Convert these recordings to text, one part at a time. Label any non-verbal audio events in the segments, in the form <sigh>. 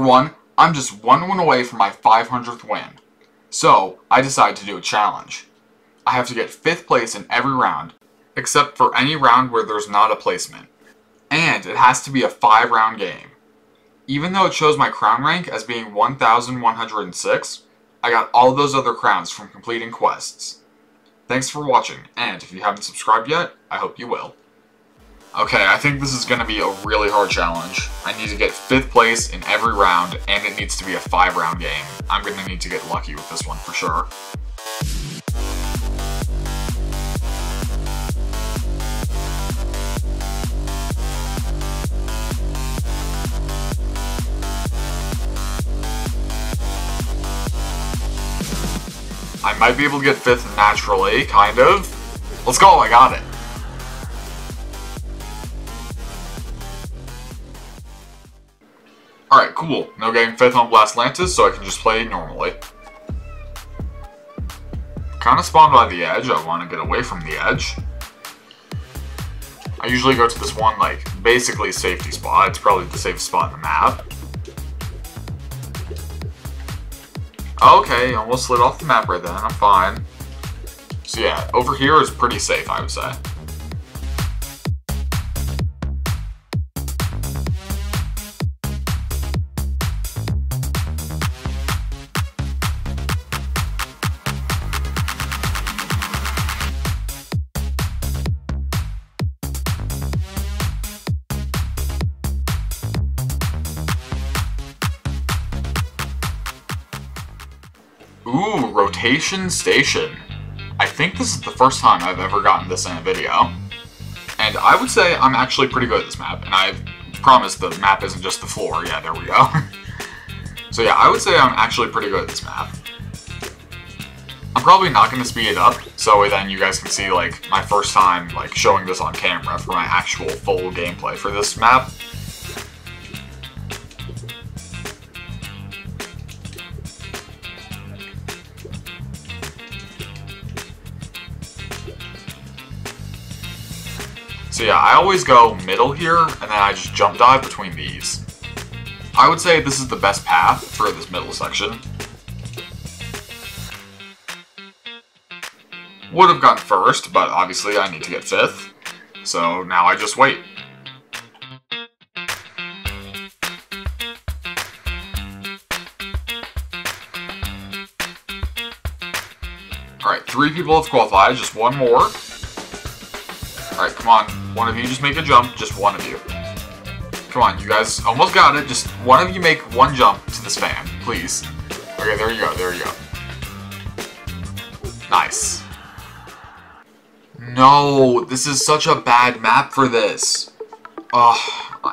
everyone, I'm just one win away from my 500th win. So, I decided to do a challenge. I have to get 5th place in every round, except for any round where there's not a placement. And it has to be a 5 round game. Even though it shows my crown rank as being 1106, I got all those other crowns from completing quests. Thanks for watching, and if you haven't subscribed yet, I hope you will. Okay, I think this is going to be a really hard challenge. I need to get 5th place in every round, and it needs to be a 5 round game. I'm going to need to get lucky with this one for sure. I might be able to get 5th naturally, kind of. Let's go, I got it. Alright, cool. No getting 5th on Blastlantis, so I can just play normally. Kind of spawned by the edge. I want to get away from the edge. I usually go to this one, like, basically safety spot. It's probably the safest spot in the map. Okay, almost slid off the map right then. I'm fine. So yeah, over here is pretty safe, I would say. Rotation station. I think this is the first time I've ever gotten this in a video. And I would say I'm actually pretty good at this map, and I promise the map isn't just the floor. Yeah, there we go. <laughs> so yeah, I would say I'm actually pretty good at this map. I'm probably not going to speed it up, so then you guys can see, like, my first time, like, showing this on camera for my actual full gameplay for this map. So yeah, I always go middle here, and then I just jump dive between these. I would say this is the best path for this middle section. Would have gotten first, but obviously I need to get fifth. So now I just wait. Alright, three people have qualified, just one more. Alright, come on. One of you just make a jump, just one of you. Come on, you guys almost got it. Just one of you make one jump to this fan, please. Okay, there you go, there you go. Nice. No, this is such a bad map for this. Ugh,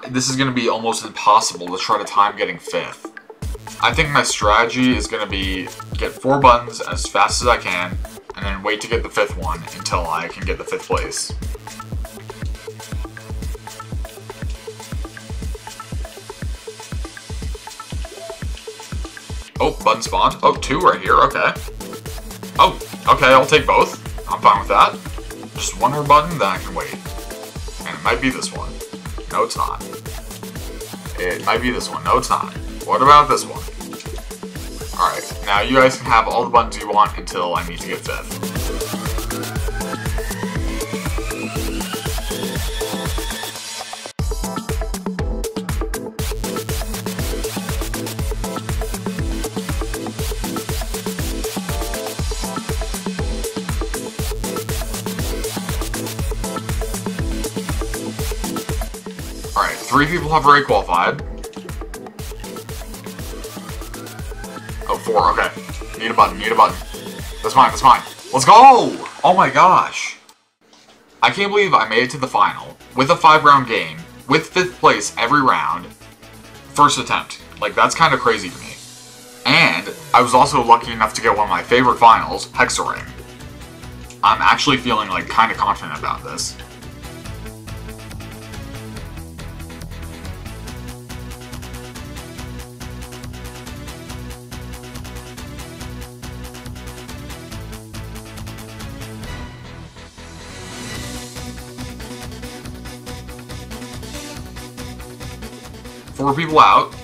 this is going to be almost impossible to try to time getting fifth. I think my strategy is going to be get four buttons as fast as I can, and then wait to get the fifth one until I can get the fifth place. Oh, button spawned. Oh, two right here, okay. Oh, okay, I'll take both. I'm fine with that. Just one more button, then I can wait. And it might be this one. No, it's not. It might be this one. No, it's not. What about this one? Alright, now you guys can have all the buttons you want until I need to get fifth. Alright, three people have already qualified. Oh, four, okay. Need a button, need a button. That's mine, that's mine. Let's go! Oh my gosh. I can't believe I made it to the final with a five round game, with fifth place every round, first attempt. Like, that's kind of crazy to me. And I was also lucky enough to get one of my favorite finals, Hex-A-Ring. I'm actually feeling like kind of confident about this. Four people out.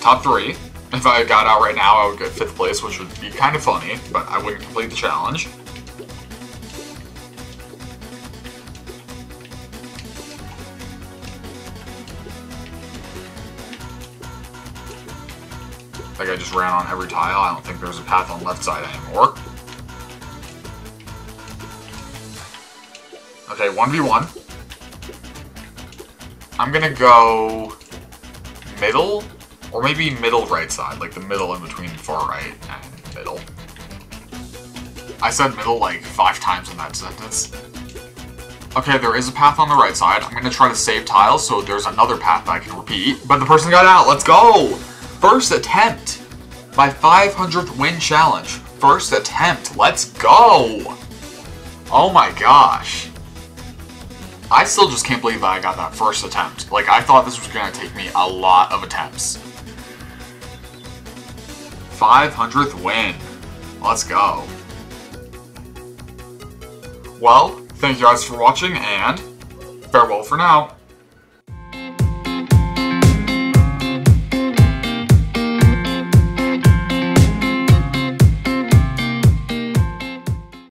top three. If I got out right now, I would get fifth place, which would be kind of funny, but I wouldn't complete the challenge. Like I just ran on every tile. I don't think there's a path on left side anymore. Okay, 1v1. I'm gonna go middle, or maybe middle right side, like the middle in between far right and middle. I said middle like five times in that sentence. Okay, there is a path on the right side. I'm gonna try to save tiles so there's another path I can repeat. But the person got out, let's go! First attempt! My 500th win challenge. First attempt, let's go! Oh my gosh. I still just can't believe that I got that first attempt. Like, I thought this was gonna take me a lot of attempts. 500th win. Let's go. Well, thank you guys for watching, and farewell for now.